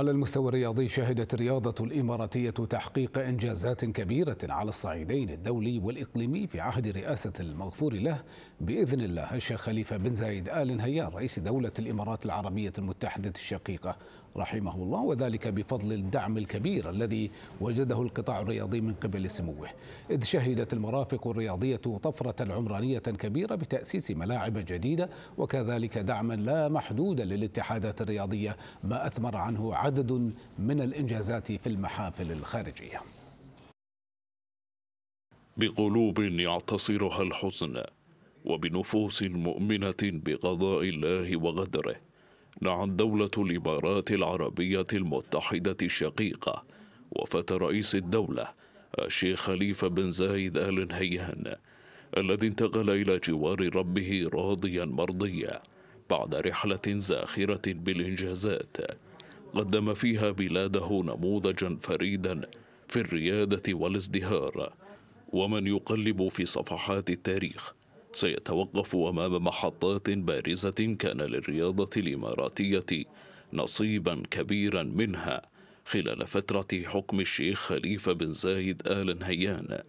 على المستوى الرياضي شهدت الرياضة الإماراتية تحقيق إنجازات كبيرة على الصعيدين الدولي والإقليمي في عهد رئاسة المغفور له. بإذن الله الشيخ خليفة بن زايد آل نهيان رئيس دولة الإمارات العربية المتحدة الشقيقة. رحمه الله وذلك بفضل الدعم الكبير الذي وجده القطاع الرياضي من قبل سموه. إذ شهدت المرافق الرياضية طفرة عمرانية كبيرة بتأسيس ملاعب جديدة وكذلك دعما لا محدودا للاتحادات الرياضية ما أثمر عنه عدد من الإنجازات في المحافل الخارجية. بقلوب يعتصرها الحزن وبنفوس مؤمنة بقضاء الله وغدره نعت دولة الإمارات العربية المتحدة الشقيقة وفاة رئيس الدولة الشيخ خليفة بن زايد آل نهيان الذي انتقل إلى جوار ربه راضيا مرضيا بعد رحلة زاخرة بالإنجازات. قدم فيها بلاده نموذجا فريدا في الريادة والازدهار ومن يقلب في صفحات التاريخ. سيتوقف أمام محطات بارزة كان للرياضة الإماراتية نصيبا كبيرا منها خلال فترة حكم الشيخ خليفة بن زايد آل نهيان.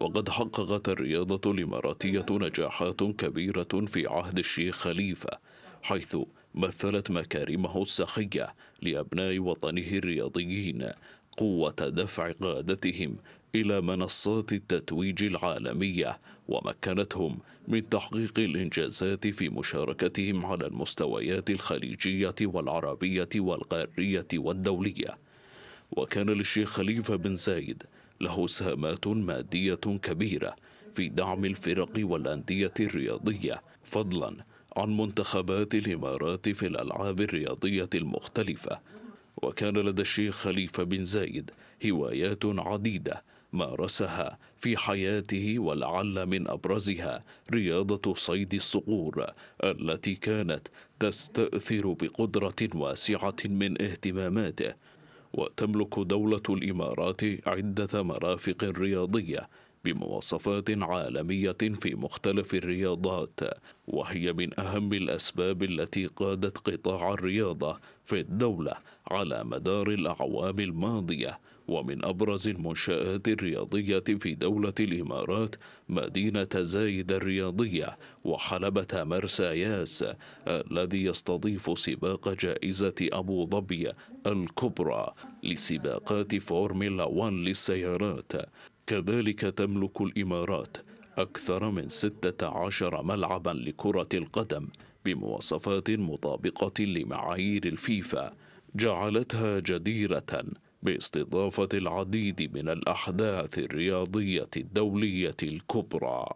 وقد حققت الرياضة الإماراتية نجاحات كبيرة في عهد الشيخ خليفة حيث مثلت مكارمه السخية لأبناء وطنه الرياضيين قوة دفع قادتهم إلى منصات التتويج العالمية ومكنتهم من تحقيق الإنجازات في مشاركتهم على المستويات الخليجية والعربية والقارية والدولية. وكان للشيخ خليفة بن زايد له سهامات مادية كبيرة في دعم الفرق والأندية الرياضية فضلا عن منتخبات الإمارات في الألعاب الرياضية المختلفة وكان لدى الشيخ خليفة بن زايد هوايات عديدة مارسها في حياته ولعل من أبرزها رياضة صيد الصقور التي كانت تستأثر بقدرة واسعة من اهتماماته وتملك دولة الإمارات عدة مرافق رياضية بمواصفات عالمية في مختلف الرياضات وهي من أهم الأسباب التي قادت قطاع الرياضة في الدولة على مدار الأعوام الماضية ومن أبرز المنشآت الرياضية في دولة الإمارات مدينة زايد الرياضية وحلبة مرسى ياس الذي يستضيف سباق جائزة أبو ظبي الكبرى لسباقات فورمولا 1 للسيارات. كذلك تملك الإمارات أكثر من 16 ملعبا لكرة القدم بمواصفات مطابقة لمعايير الفيفا جعلتها جديرة باستضافة العديد من الأحداث الرياضية الدولية الكبرى.